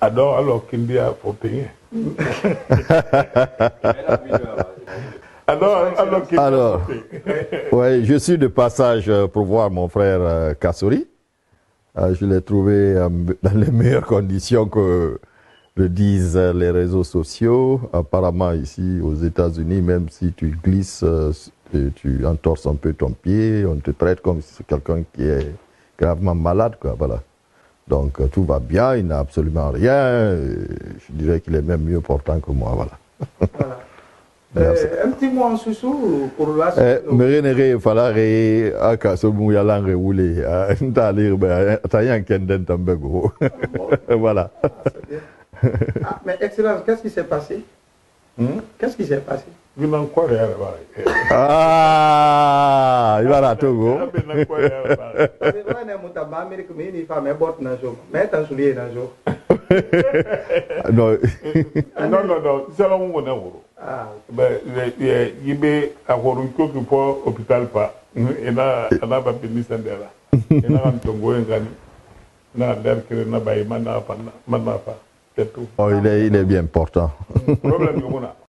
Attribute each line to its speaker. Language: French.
Speaker 1: Alors, alors qu'il y a faut payer. alors, alors qu'il
Speaker 2: Alors, ouais, je suis de passage euh, pour voir mon frère euh, Kassouri. Euh, je l'ai trouvé dans les meilleures conditions que le disent les réseaux sociaux. Apparemment, ici aux États-Unis, même si tu glisses et tu entorses un peu ton pied, on te traite comme si c'est quelqu'un qui est gravement malade. Quoi, voilà. Donc euh, tout va bien, il n'a absolument rien. je dirais qu'il est même mieux portant que moi. Voilà.
Speaker 3: Voilà.
Speaker 2: Merci.
Speaker 3: Euh, un petit mot en sous pour la
Speaker 2: Eh, mere fala re aka so mu yala re wule ah, nta lire ba ta yan kenden tambego voilà
Speaker 3: C'est bien. Ah, mais Excellence, qu'est-ce qui s'est passé?
Speaker 1: Hmm?
Speaker 3: Qu'est-ce qui s'est passé?
Speaker 1: Ya ba.
Speaker 2: ah togo. Non.
Speaker 1: Non, ye. Na na. C'est tout.
Speaker 2: Oh, il est il est bien portant.
Speaker 1: Problème yo muna.